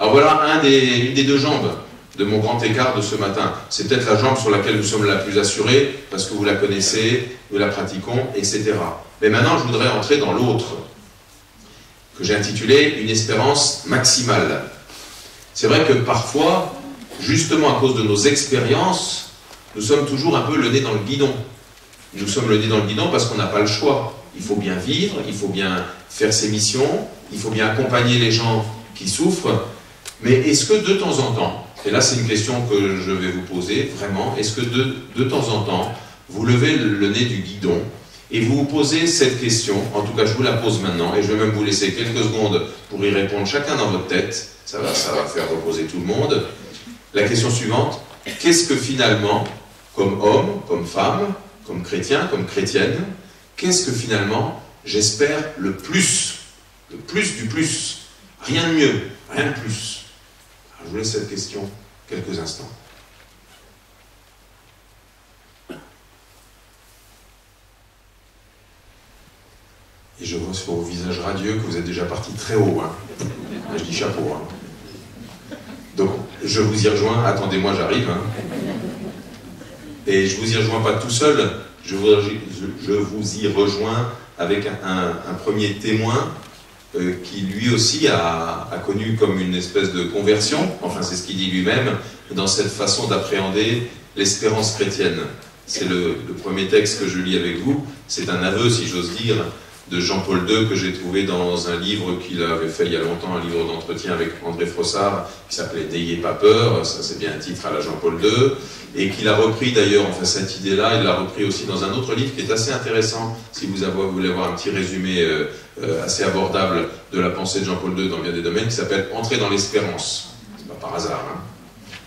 Alors voilà un des, une des deux jambes de mon grand écart de ce matin. C'est peut-être la jambe sur laquelle nous sommes la plus assurés, parce que vous la connaissez, nous la pratiquons, etc. Mais maintenant, je voudrais entrer dans l'autre, que j'ai intitulé Une espérance maximale. C'est vrai que parfois, justement à cause de nos expériences, nous sommes toujours un peu le nez dans le guidon. Nous sommes le nez dans le guidon parce qu'on n'a pas le choix. Il faut bien vivre, il faut bien faire ses missions, il faut bien accompagner les gens qui souffrent. Mais est-ce que de temps en temps, et là c'est une question que je vais vous poser vraiment, est-ce que de, temps en temps, vous levez le nez du guidon et vous vous posez cette question, en tout cas je vous la pose maintenant, et je vais même vous laisser quelques secondes pour y répondre chacun dans votre tête, ça va, ça va faire reposer tout le monde. La question suivante, qu'est-ce que finalement, comme homme, comme femme, comme chrétien, comme chrétienne, qu'est-ce que finalement j'espère le plus, le plus du plus, rien de mieux, rien de plus Je vous laisse cette question quelques instants. Et je vois sur vos visages radieux que vous êtes déjà parti très haut. Hein. je dis chapeau. Hein. Donc, je vous y rejoins. Attendez-moi, j'arrive. Hein. Et je vous y rejoins pas tout seul. Je vous, je vous y rejoins avec un, premier témoin euh, qui lui aussi a, connu comme une espèce de conversion, enfin c'est ce qu'il dit lui-même, dans cette façon d'appréhender l'espérance chrétienne. C'est le, premier texte que je lis avec vous, c'est un aveu si j'ose dire, de Jean-Paul II que j'ai trouvé dans un livre qu'il avait fait il y a longtemps, un livre d'entretien avec André Frossard qui s'appelait N'ayez pas peur, ça c'est bien un titre à la Jean-Paul II, et qu'il a repris d'ailleurs, enfin cette idée-là, il l'a repris aussi dans un autre livre qui est assez intéressant, si vous, voulez avoir un petit résumé euh, euh, assez abordable de la pensée de Jean-Paul II dans bien des domaines, qui s'appelle Entrer dans l'espérance. C'est pas par hasard. Hein.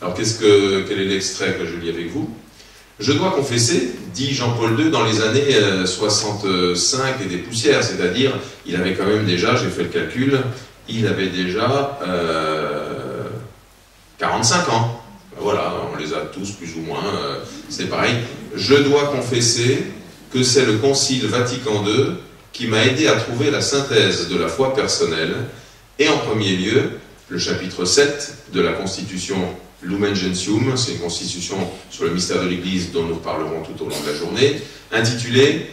Alors qu'est-ce que, quel est l'extrait que je lis avec vous? Je dois confesser, dit Jean-Paul II, dans les années 65 euh, et des poussières, c'est-à-dire, il avait quand même déjà, j'ai fait le calcul, il avait déjà 45 euh, ans. Voilà, on les a tous plus ou moins, euh, c'est pareil. Je dois confesser que c'est le Concile Vatican II qui m'a aidé à trouver la synthèse de la foi personnelle, et en premier lieu, le chapitre 7 de la Constitution Lumen Gentium, c'est une constitution sur le mystère de l'Église dont nous parlerons tout au long de la journée, intitulée,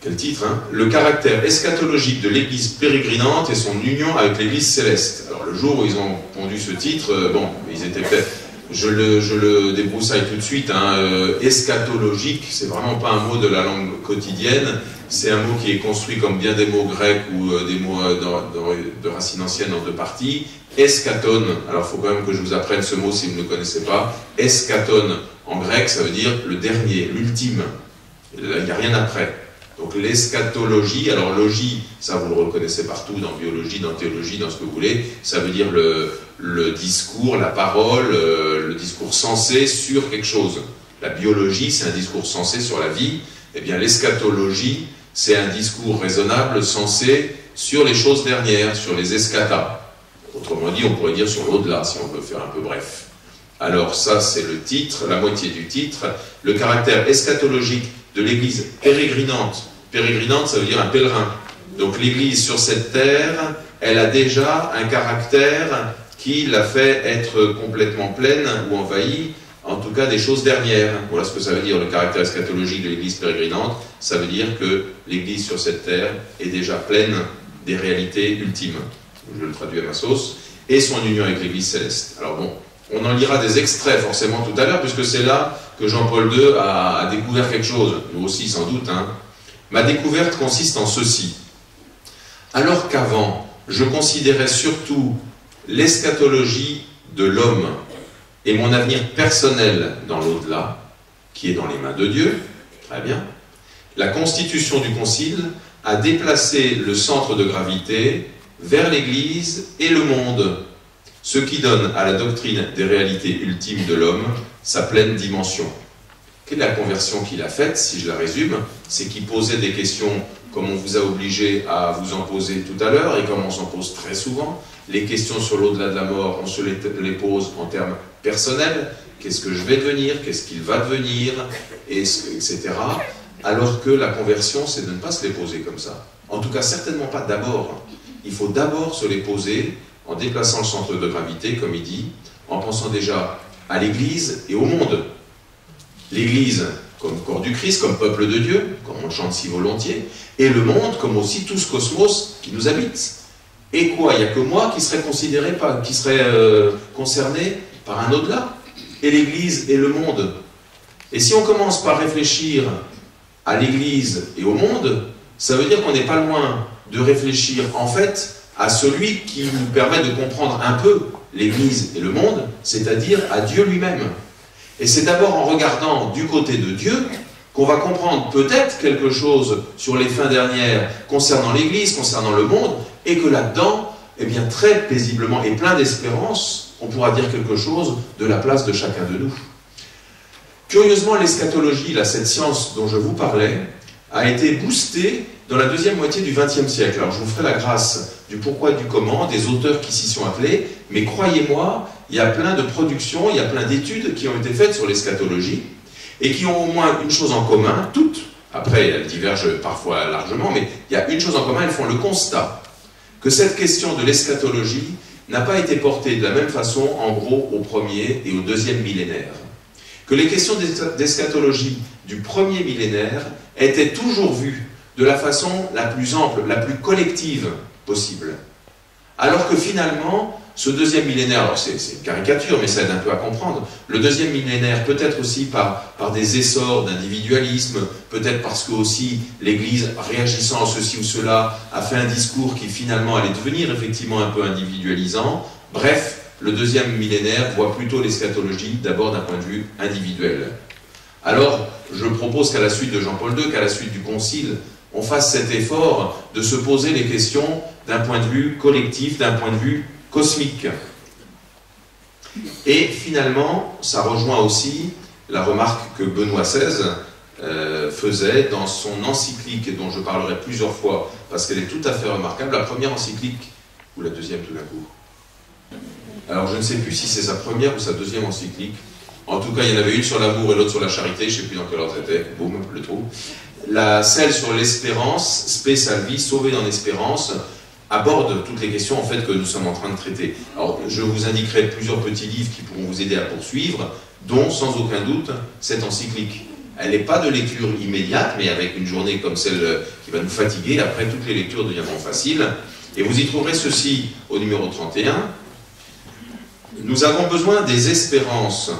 quel titre hein Le caractère eschatologique de l'Église pérégrinante et son union avec l'Église céleste. Alors le jour où ils ont pondu ce titre, euh, bon, ils étaient peut je le, je le débroussaille tout de suite, hein, euh, eschatologique, c'est vraiment pas un mot de la langue quotidienne, c'est un mot qui est construit comme bien des mots grecs ou euh, des mots de, de racines anciennes en deux parties, Eschaton, alors il faut quand même que je vous apprenne ce mot si vous ne le connaissez pas. Eschaton, en grec, ça veut dire le dernier, l'ultime. Il n'y a rien après. Donc l'eschatologie, alors logie, ça vous le reconnaissez partout, dans biologie, dans théologie, dans ce que vous voulez, ça veut dire le, le discours, la parole, euh, le discours sensé sur quelque chose. La biologie, c'est un discours sensé sur la vie. Eh bien, l'eschatologie, c'est un discours raisonnable, sensé sur les choses dernières, sur les eschatas. Autrement dit, on pourrait dire sur l'au-delà, si on veut faire un peu bref. Alors ça, c'est le titre, la moitié du titre, le caractère eschatologique de l'Église pérégrinante. Pérégrinante, ça veut dire un pèlerin. Donc l'Église sur cette terre, elle a déjà un caractère qui la fait être complètement pleine ou envahie, en tout cas des choses dernières. Voilà ce que ça veut dire, le caractère eschatologique de l'Église pérégrinante. Ça veut dire que l'Église sur cette terre est déjà pleine des réalités ultimes je le traduis à ma sauce, et son union avec l'Église céleste. Alors bon, on en lira des extraits forcément tout à l'heure, puisque c'est là que Jean-Paul II a, découvert quelque chose, nous aussi sans doute. Hein. Ma découverte consiste en ceci. Alors qu'avant, je considérais surtout l'eschatologie de l'homme et mon avenir personnel dans l'au-delà, qui est dans les mains de Dieu, très bien, la constitution du Concile a déplacé le centre de gravité vers l'Église et le monde, ce qui donne à la doctrine des réalités ultimes de l'homme sa pleine dimension. Quelle est la conversion qu'il a faite, si je la résume? C'est qu'il posait des questions comme on vous a obligé à vous en poser tout à l'heure et comme on s'en pose très souvent. Les questions sur l'au-delà de la mort, on se les, pose en termes personnels. Qu'est-ce que je vais devenir? Qu'est-ce qu'il va devenir? Etc. Alors que la conversion, c'est de ne pas se les poser comme ça. En tout cas, certainement pas d'abord il faut d'abord se les poser en déplaçant le centre de gravité, comme il dit, en pensant déjà à l'Église et au monde. L'Église comme corps du Christ, comme peuple de Dieu, comme on chante si volontiers, et le monde comme aussi tout ce cosmos qui nous habite. Et quoi Il n'y a que moi qui serait considéré, qui serait euh, concerné par un au-delà? Et l'Église et le monde Et si on commence par réfléchir à l'Église et au monde, ça veut dire qu'on n'est pas loin de réfléchir en fait à celui qui nous permet de comprendre un peu l'Église et le monde, c'est-à-dire à Dieu lui-même. Et c'est d'abord en regardant du côté de Dieu qu'on va comprendre peut-être quelque chose sur les fins dernières concernant l'Église, concernant le monde, et que là-dedans, eh bien, très paisiblement et plein d'espérance, on pourra dire quelque chose de la place de chacun de nous. Curieusement, l'eschatologie, cette science dont je vous parlais, a été boostée dans la deuxième moitié du XXe siècle. Alors je vous ferai la grâce du pourquoi, du comment, des auteurs qui s'y sont appelés, mais croyez-moi, il y a plein de productions, il y a plein d'études qui ont été faites sur l'eschatologie, et qui ont au moins une chose en commun, toutes, après elles divergent parfois largement, mais il y a une chose en commun, elles font le constat que cette question de l'eschatologie n'a pas été portée de la même façon, en gros, au premier et au deuxième millénaire. Que les questions d'eschatologie du premier millénaire étaient toujours vues de la façon la plus ample, la plus collective possible. Alors que finalement, ce deuxième millénaire, alors c'est une caricature, mais ça aide un peu à comprendre, le deuxième millénaire, peut-être aussi par, des essors d'individualisme, peut-être parce que aussi l'Église, réagissant à ceci ou cela, a fait un discours qui finalement allait devenir effectivement un peu individualisant. Bref, le deuxième millénaire voit plutôt l'eschatologie d'abord d'un point de vue individuel. Alors, je propose qu'à la suite de Jean-Paul II, qu'à la suite du Concile, on fasse cet effort de se poser les questions d'un point de vue collectif, d'un point de vue cosmique. Et finalement, ça rejoint aussi la remarque que Benoît XVI euh, faisait dans son encyclique, dont je parlerai plusieurs fois, parce qu'elle est tout à fait remarquable, la première encyclique, ou la deuxième tout d'un coup. Alors je ne sais plus si c'est sa première ou sa deuxième encyclique. En tout cas, il y en avait une sur l'amour et l'autre sur la charité, je ne sais plus dans quel ordre c'était, boum, le trou. La, celle sur l'espérance, Spe Salvi, sauvé dans l'espérance, aborde toutes les questions en fait que nous sommes en train de traiter. Alors, je vous indiquerai plusieurs petits livres qui pourront vous aider à poursuivre, dont sans aucun doute cette encyclique. Elle n'est pas de lecture immédiate, mais avec une journée comme celle qui va nous fatiguer, après toutes les lectures deviendront faciles. Et vous y trouverez ceci au numéro 31. Nous avons besoin des espérances,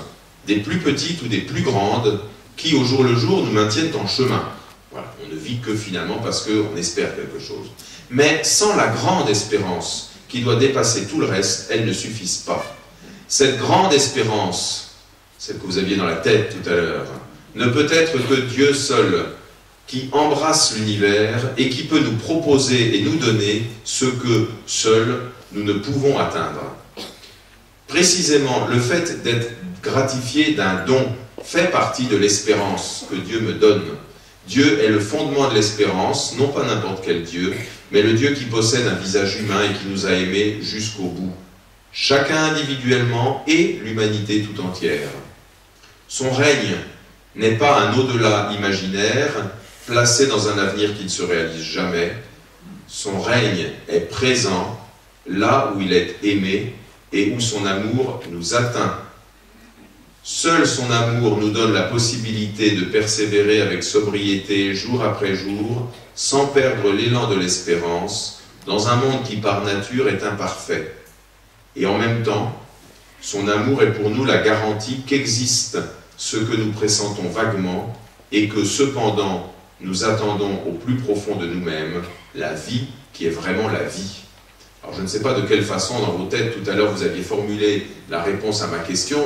des plus petites ou des plus grandes, qui au jour le jour nous maintiennent en chemin. Voilà, on ne vit que finalement parce qu'on espère quelque chose mais sans la grande espérance qui doit dépasser tout le reste, elles ne suffisent pas. Cette grande espérance, celle que vous aviez dans la tête tout à l'heure, ne peut être que Dieu seul, qui embrasse l'univers et qui peut nous proposer et nous donner ce que seuls nous ne pouvons atteindre. Précisément, le fait d'être gratifié d'un don fait partie de l'espérance que Dieu me donne. Dieu est le fondement de l'espérance, non pas n'importe quel Dieu, mais le Dieu qui possède un visage humain et qui nous a aimés jusqu'au bout, chacun individuellement et l'humanité tout entière. Son règne n'est pas un au-delà imaginaire, placé dans un avenir qui ne se réalise jamais. Son règne est présent là où il est aimé et où son amour nous atteint. Seul son amour nous donne la possibilité de persévérer avec sobriété jour après jour sans perdre l'élan de l'espérance, dans un monde qui par nature est imparfait. Et en même temps, son amour est pour nous la garantie qu'existe ce que nous pressentons vaguement et que cependant nous attendons au plus profond de nous-mêmes, la vie qui est vraiment la vie. Alors je ne sais pas de quelle façon dans vos têtes tout à l'heure vous aviez formulé la réponse à ma question,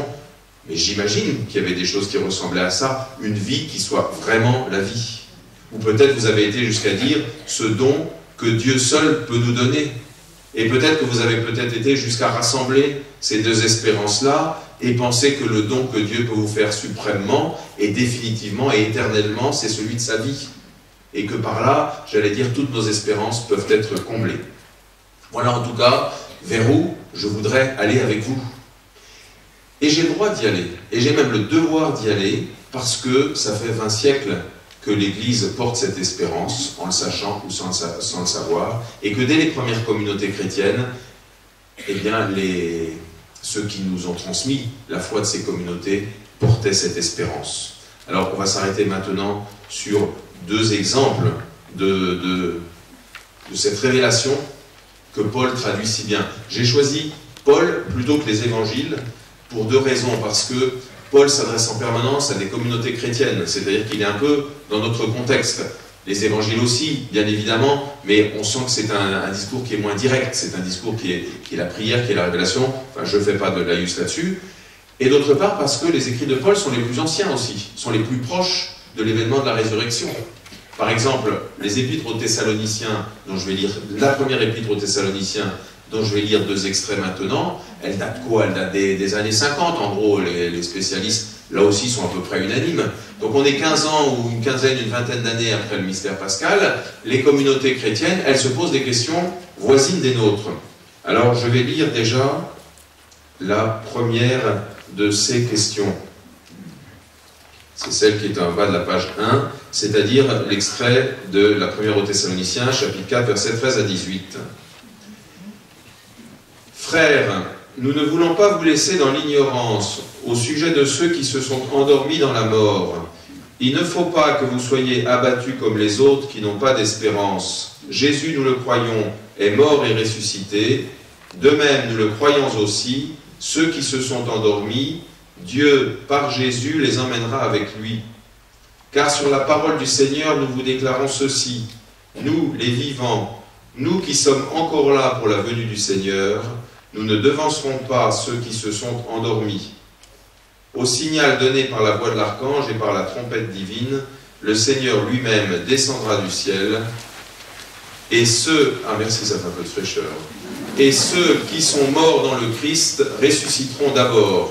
mais j'imagine qu'il y avait des choses qui ressemblaient à ça, une vie qui soit vraiment la vie. Ou peut-être vous avez été jusqu'à dire ce don que Dieu seul peut nous donner. Et peut-être que vous avez peut-être été jusqu'à rassembler ces deux espérances-là et penser que le don que Dieu peut vous faire suprêmement et définitivement et éternellement, c'est celui de sa vie. Et que par là, j'allais dire, toutes nos espérances peuvent être comblées. Voilà en tout cas vers où je voudrais aller avec vous. Et j'ai le droit d'y aller. Et j'ai même le devoir d'y aller parce que ça fait 20 siècles que l'Église porte cette espérance, en le sachant ou sans, le savoir, et que dès les premières communautés chrétiennes, eh bien, les, ceux qui nous ont transmis la foi de ces communautés portaient cette espérance. Alors, on va s'arrêter maintenant sur deux exemples de, de, de cette révélation que Paul traduit si bien. J'ai choisi Paul plutôt que les évangiles pour deux raisons. Parce que Paul s'adresse en permanence à des communautés chrétiennes, c'est-à-dire qu'il est un peu dans notre contexte. Les évangiles aussi, bien évidemment, mais on sent que c'est un, discours qui est moins direct, c'est un discours qui est, la prière, qui est la révélation. Enfin, je ne fais pas de laïus là-dessus. Et d'autre part, parce que les écrits de Paul sont les plus anciens aussi, sont les plus proches de l'événement de la résurrection. Par exemple, les épîtres aux Thessaloniciens, dont je vais lire la première épître aux Thessaloniciens, dont je vais lire deux extraits maintenant, elle date quoi? Elle date des, années 50, en gros, les, spécialistes, là aussi, sont à peu près unanimes. Donc on est 15 ans ou une quinzaine, une vingtaine d'années après le mystère pascal, les communautés chrétiennes, elles se posent des questions voisines des nôtres. Alors je vais lire déjà la première de ces questions. C'est celle qui est en bas de la page 1, c'est-à-dire l'extrait de la première aux Thessaloniciens, chapitre 4, verset 13 à 18. Frères, nous ne voulons pas vous laisser dans l'ignorance au sujet de ceux qui se sont endormis dans la mort. Il ne faut pas que vous soyez abattus comme les autres qui n'ont pas d'espérance. Jésus, nous le croyons, est mort et ressuscité. De même, nous le croyons aussi, ceux qui se sont endormis, Dieu, par Jésus, les emmènera avec lui. Car sur la parole du Seigneur, nous vous déclarons ceci. Nous, les vivants, nous qui sommes encore là pour la venue du Seigneur, nous ne devancerons pas ceux qui se sont endormis. Au signal donné par la voix de l'archange et par la trompette divine, le Seigneur lui-même descendra du ciel, et ceux, ah merci, et ceux qui sont morts dans le Christ ressusciteront d'abord.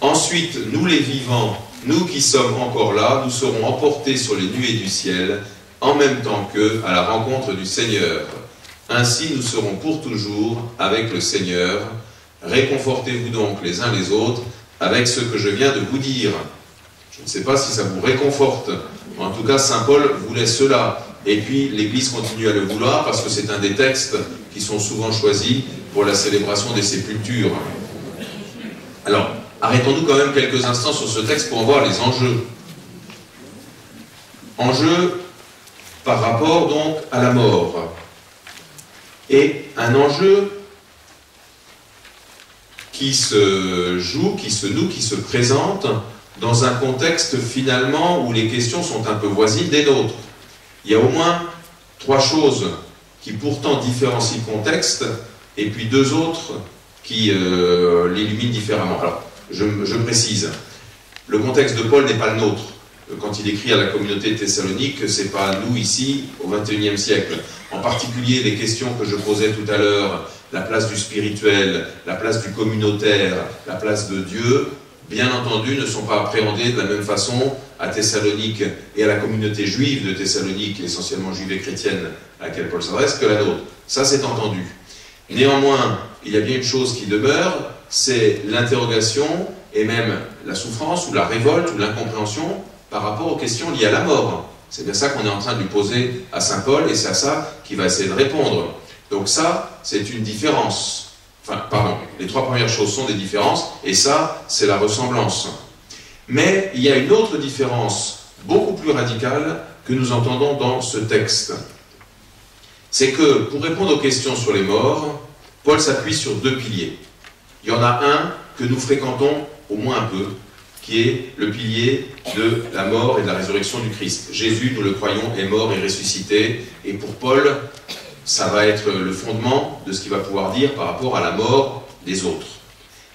Ensuite, nous les vivants, nous qui sommes encore là, nous serons emportés sur les nuées du ciel, en même temps qu'eux, à la rencontre du Seigneur. Ainsi nous serons pour toujours avec le Seigneur. Réconfortez-vous donc les uns les autres avec ce que je viens de vous dire. Je ne sais pas si ça vous réconforte. En tout cas, Saint Paul voulait cela. Et puis l'Église continue à le vouloir parce que c'est un des textes qui sont souvent choisis pour la célébration des sépultures. Alors, arrêtons-nous quand même quelques instants sur ce texte pour voir les enjeux. Enjeux par rapport donc à la mort et un enjeu qui se joue, qui se noue, qui se présente dans un contexte finalement où les questions sont un peu voisines des nôtres. Il y a au moins trois choses qui pourtant différencient le contexte, et puis deux autres qui euh, l'illuminent différemment. Alors, je, précise, le contexte de Paul n'est pas le nôtre. Quand il écrit à la communauté thessalonique, c'est pas nous ici au XXIe siècle en particulier les questions que je posais tout à l'heure, la place du spirituel, la place du communautaire, la place de Dieu, bien entendu, ne sont pas appréhendées de la même façon à Thessalonique et à la communauté juive de Thessalonique, essentiellement juive et chrétienne, à laquelle Paul s'adresse, que la nôtre. Ça, c'est entendu. Néanmoins, il y a bien une chose qui demeure, c'est l'interrogation et même la souffrance ou la révolte ou l'incompréhension par rapport aux questions liées à la mort. C'est bien ça qu'on est en train de lui poser à Saint Paul et c'est à ça qu'il va essayer de répondre. Donc ça, c'est une différence. Enfin, pardon, les trois premières choses sont des différences et ça, c'est la ressemblance. Mais il y a une autre différence beaucoup plus radicale que nous entendons dans ce texte. C'est que pour répondre aux questions sur les morts, Paul s'appuie sur deux piliers. Il y en a un que nous fréquentons au moins un peu, qui est le pilier de la mort et de la résurrection du Christ. Jésus, nous le croyons, est mort et ressuscité, et pour Paul, ça va être le fondement de ce qu'il va pouvoir dire par rapport à la mort des autres.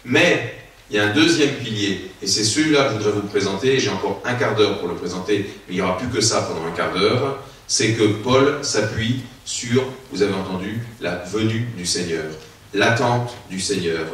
Mais il y a un deuxième pilier, et c'est celui-là que je voudrais vous présenter, j'ai encore un quart d'heure pour le présenter, mais il n'y aura plus que ça pendant un quart d'heure, c'est que Paul s'appuie sur, vous avez entendu, la venue du Seigneur, l'attente du Seigneur.